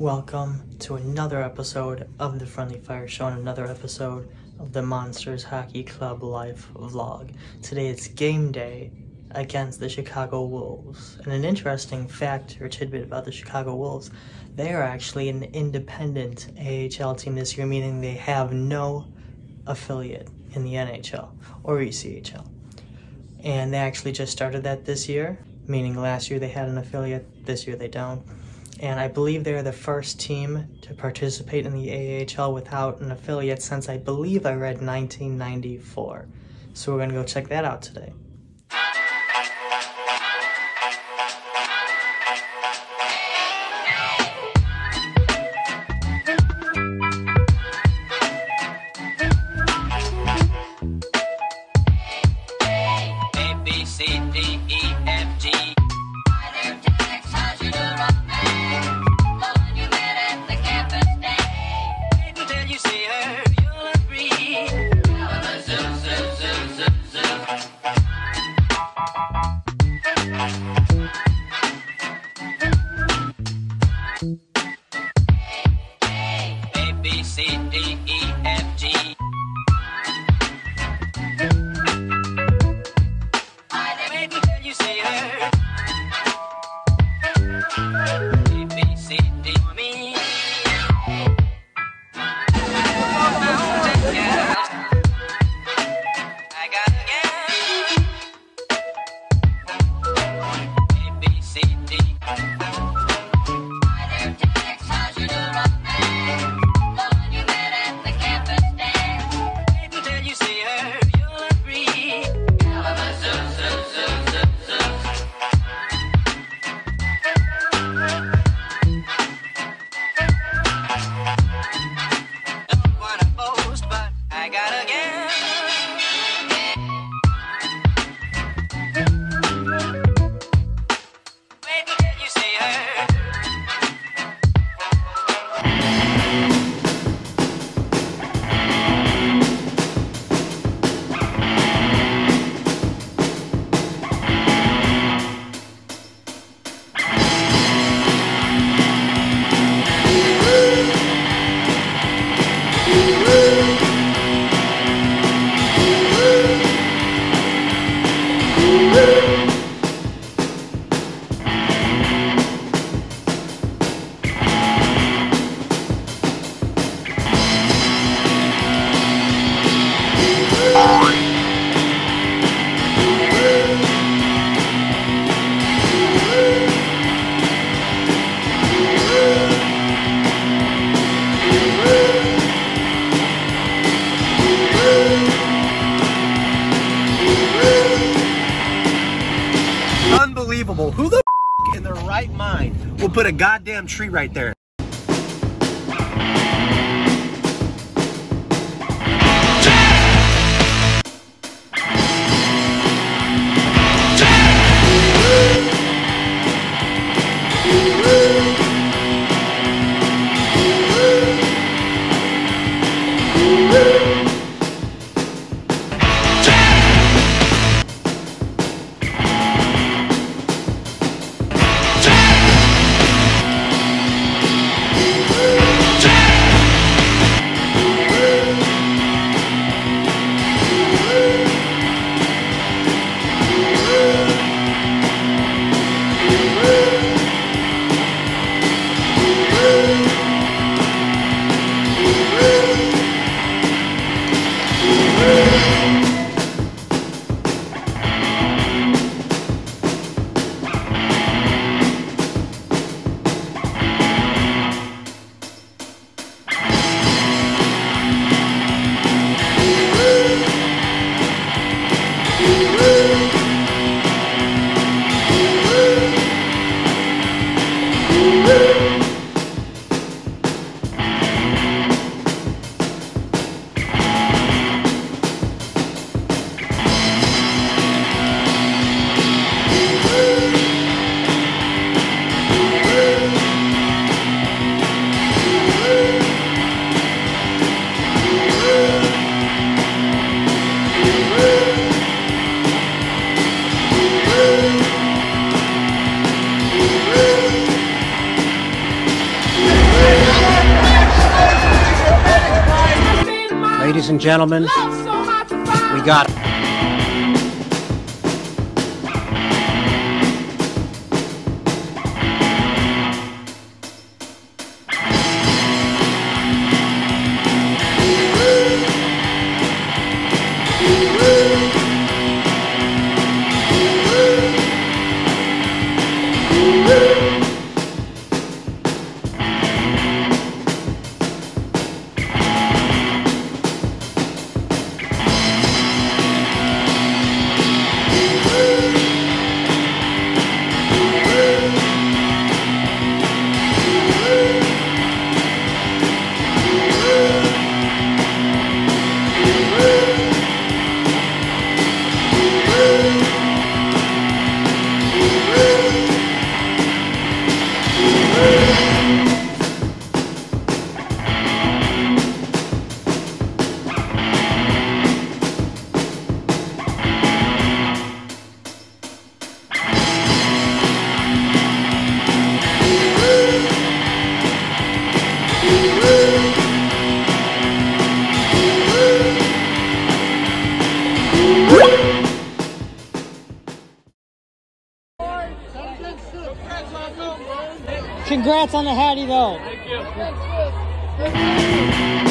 Welcome to another episode of the Friendly Fire Show and another episode of the Monsters Hockey Club Life vlog. Today it's game day against the Chicago Wolves. And an interesting fact or tidbit about the Chicago Wolves, they are actually an independent AHL team this year, meaning they have no affiliate in the NHL or ECHL. And they actually just started that this year, meaning last year they had an affiliate, this year they don't. And I believe they're the first team to participate in the AHL without an affiliate since I believe I read 1994. So we're going to go check that out today. D, E, F, G. Wait until you see her. Me. Unbelievable. Who the in their right mind will put a goddamn tree right there? And gentlemen, we got Congrats on the Hattie though. Thank you.